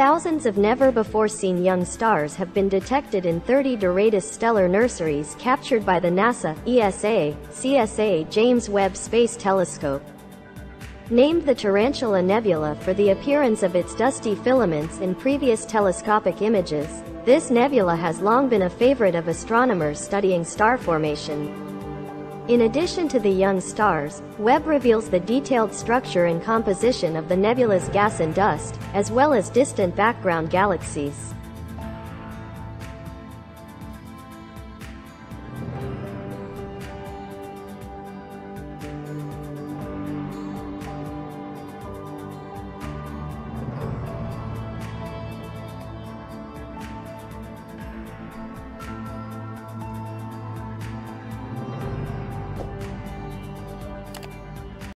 Thousands of never-before-seen young stars have been detected in 30 Doradus stellar nurseries captured by the NASA, ESA, CSA James Webb Space Telescope. Named the Tarantula Nebula for the appearance of its dusty filaments in previous telescopic images, this nebula has long been a favorite of astronomers studying star formation. In addition to the young stars, Webb reveals the detailed structure and composition of the nebula's gas and dust, as well as distant background galaxies.